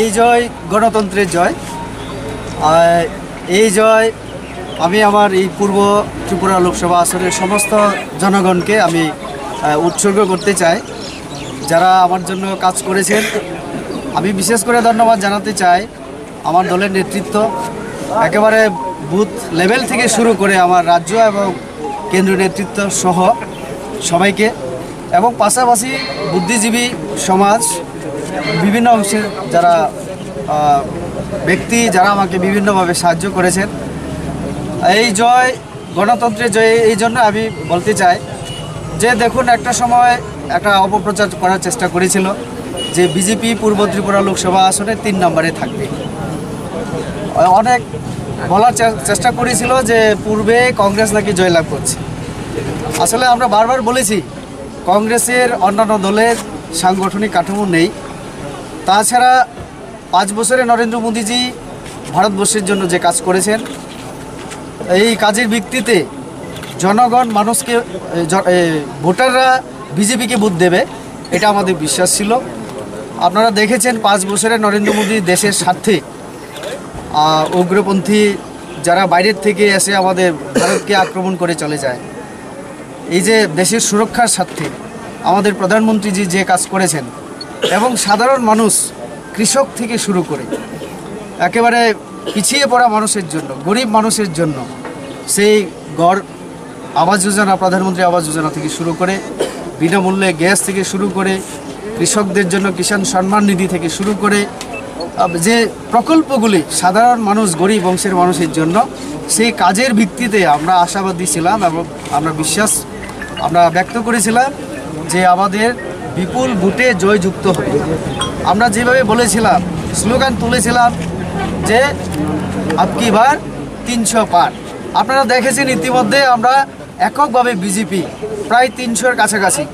এই জয় গণতন্ত্রের জয়। আর এই জয় আমি আমার এই পূর্ব ত্রিপুরা লোকসভা আসনের সমস্ত জনগণকে আমি উৎসর্গ করতে চাই। যারা আমার জন্য কাজ করেছেন, আমি বিশেষ করে ধন্যবাদ জানাতে চাই আমার দলের নেতৃত্ব। একেবারে বুথ লেভেল থেকে শুরু করে আমার রাজ্য এবং কেন্দ্রীয় নেতৃত্ব সহ সবাইকে এবং পাশাপাশি বুদ্ধিজীবী সমাজ বিভিন্ন অংশের যারা ব্যক্তি যারা আমাকে বিভিন্নভাবে সাহায্য করেছেন। এই জয়, গণতন্ত্রের জয়, এই জন্য আমি বলতে চাই যে দেখুন, একটা সময় একটা অপপ্রচার করার চেষ্টা করেছিল যে বিজেপি পূর্ব ত্রিপুরা লোকসভা আসনে তিন নম্বরে থাকবে। অনেক বলার চেষ্টা করেছিল যে পূর্বে কংগ্রেস নাকি জয়লাভ করছে। আসলে আমরা বারবার বলেছি, কংগ্রেসের অন্যান্য দলের সাংগঠনিক কাঠামো নেই। তাছাড়া পাঁচ বছরে নরেন্দ্র মোদীজি ভারতবর্ষের জন্য যে কাজ করেছেন, এই কাজের ভিত্তিতে জনগণ মানুষকে ভোটাররা বিজেপিকে ভোট দেবে, এটা আমাদের বিশ্বাস ছিল। আপনারা দেখেছেন পাঁচ বছরে নরেন্দ্র মোদী দেশের স্বার্থে উগ্রপন্থী যারা বাইরের থেকে এসে আমাদের ভারতকে আক্রমণ করে চলে যায়। এই যে দেশের সুরক্ষার স্বার্থে আমাদের প্রধানমন্ত্রীজি যে কাজ করেছেন এবং সাধারণ মানুষ, কৃষক থেকে শুরু করে একেবারে পিছিয়ে পড়া মানুষের জন্য, গরিব মানুষের জন্য সেই গড় আবাস যোজনা, প্রধানমন্ত্রী আবাস যোজনা থেকে শুরু করে, বিনামূল্যে গ্যাস থেকে শুরু করে, কৃষকদের জন্য কিষাণ সম্মান নিধি থেকে শুরু করে যে প্রকল্পগুলি সাধারণ মানুষ, গরিব বংশের মানুষের জন্য সেই কাজের ভিত্তিতে আমরা আশাবাদী ছিলাম এবং আমরা বিশ্বাস, আমরা ব্যক্ত করেছিলাম যে আমাদের বিপুল ভোটে জয়যুক্ত হবে। আমরা যেভাবে বলেছিলাম, স্লোগান তুলেছিলাম যে আপকি বার তিনশো পার। আপনারা দেখেছেন ইতিমধ্যে আমরা এককভাবে বিজেপি প্রায় তিনশোর কাছাকাছি।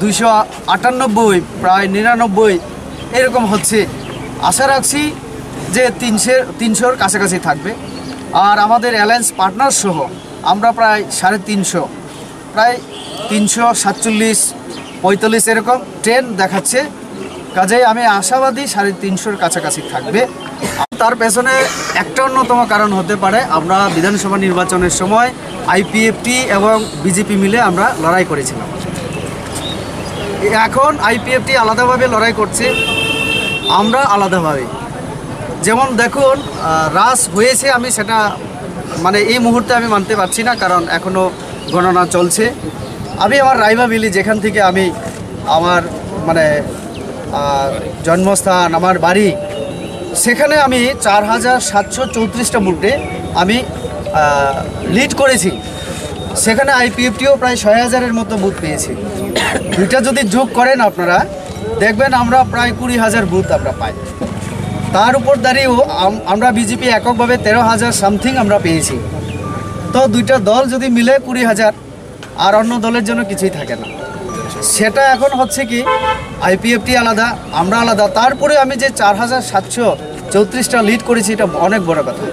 দুইশো আটানব্বই, প্রায় নিরানব্বই, এরকম হচ্ছে। আশা রাখছি যে তিনশো, তিনশোর কাছাকাছি থাকবে। আর আমাদের অ্যালায়েন্স পার্টনার সহ আমরা প্রায় সাড়ে তিনশো, প্রায় তিনশো সাতচল্লিশ পঁয়তাল্লিশ এরকম ট্রেন দেখাচ্ছে। কাজেই আমি আশাবাদী সাড়ে তিনশোর কাছাকাছি থাকবে। তার পেছনে একটা অন্যতম কারণ হতে পারে, আমরা বিধানসভা নির্বাচনের সময় আইপিএফটি এবং বিজেপি মিলে আমরা লড়াই করেছিলাম। এখন আইপিএফটি আলাদাভাবে লড়াই করছে, আমরা আলাদাভাবে। যেমন দেখুন রাস হয়েছে আমি সেটা মানে এই মুহূর্তে আমি মানতে পারছি না, কারণ এখনও গণনা চলছে। আমি আমার রাইবা মিলি যেখান থেকে আমি আমার মানে জন্মস্থান, আমার বাড়ি, সেখানে আমি চার হাজার সাতশো চৌত্রিশটা বুথে আমি লিড করেছি। সেখানে আইপিএফটিও প্রায় ছয় হাজারের মতো বুথ পেয়েছি। দুইটা যদি যোগ করেন আপনারা, দেখবেন আমরা প্রায় কুড়ি হাজার বুথ আমরা পাই। তার উপর দাঁড়িয়েও আমরা বিজেপি এককভাবে তেরো হাজার সামথিং আমরা পেয়েছি। তো দুইটা দল যদি মিলে কুড়ি হাজার আর অন্য দলের জন্য কিছুই থাকে না। সেটা এখন হচ্ছে কি আইপিএফটি আলাদা, আমরা আলাদা। তারপরে আমি যে চার হাজার সাতশো চৌত্রিশটা লিড করেছি, এটা অনেক বড় কথা।